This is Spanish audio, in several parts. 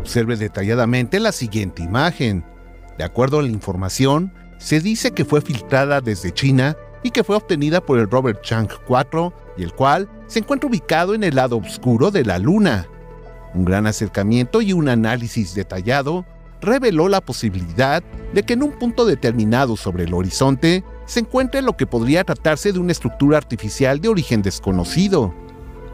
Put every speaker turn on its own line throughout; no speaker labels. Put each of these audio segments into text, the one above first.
Observe detalladamente la siguiente imagen. De acuerdo a la información, se dice que fue filtrada desde China y que fue obtenida por el Robert Chang 4 y el cual se encuentra ubicado en el lado oscuro de la Luna. Un gran acercamiento y un análisis detallado reveló la posibilidad de que en un punto determinado sobre el horizonte se encuentre lo que podría tratarse de una estructura artificial de origen desconocido.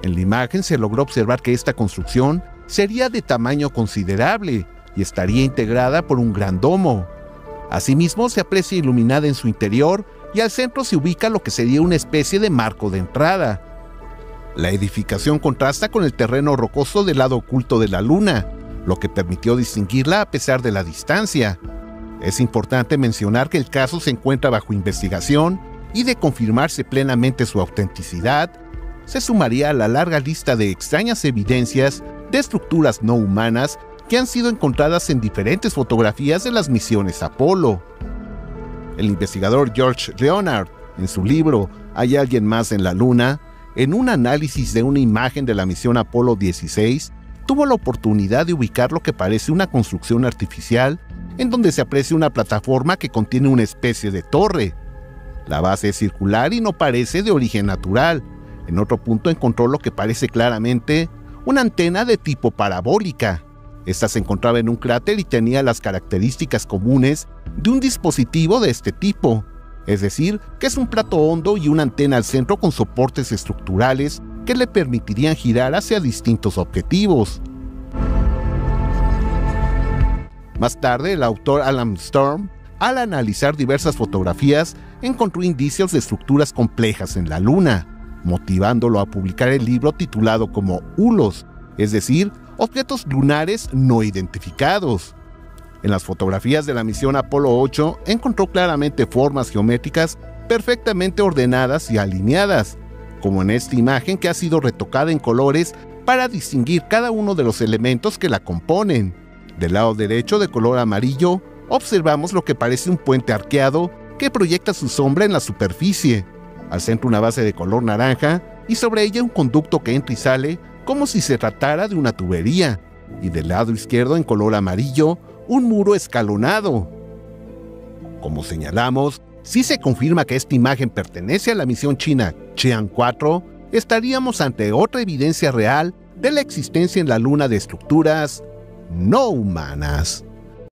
En la imagen se logró observar que esta construcción sería de tamaño considerable y estaría integrada por un gran domo. Asimismo, se aprecia iluminada en su interior y al centro se ubica lo que sería una especie de marco de entrada. La edificación contrasta con el terreno rocoso del lado oculto de la luna, lo que permitió distinguirla a pesar de la distancia. Es importante mencionar que el caso se encuentra bajo investigación y de confirmarse plenamente su autenticidad, se sumaría a la larga lista de extrañas evidencias de estructuras no humanas que han sido encontradas en diferentes fotografías de las misiones Apolo. El investigador George Leonard, en su libro ¿Hay alguien más en la Luna?, en un análisis de una imagen de la misión Apolo 16, tuvo la oportunidad de ubicar lo que parece una construcción artificial en donde se aprecia una plataforma que contiene una especie de torre. La base es circular y no parece de origen natural. En otro punto encontró lo que parece claramente una antena de tipo parabólica. Esta se encontraba en un cráter y tenía las características comunes de un dispositivo de este tipo, es decir, que es un plato hondo y una antena al centro con soportes estructurales que le permitirían girar hacia distintos objetivos. Más tarde, el autor Alan Storm, al analizar diversas fotografías, encontró indicios de estructuras complejas en la Luna, motivándolo a publicar el libro titulado como Hulos, es decir, objetos lunares no identificados. En las fotografías de la misión Apolo 8 encontró claramente formas geométricas perfectamente ordenadas y alineadas, como en esta imagen que ha sido retocada en colores para distinguir cada uno de los elementos que la componen. Del lado derecho de color amarillo observamos lo que parece un puente arqueado que proyecta su sombra en la superficie. Al centro una base de color naranja y sobre ella un conducto que entra y sale como si se tratara de una tubería. Y del lado izquierdo en color amarillo un muro escalonado. Como señalamos, si se confirma que esta imagen pertenece a la misión china Chean 4, estaríamos ante otra evidencia real de la existencia en la Luna de estructuras no humanas.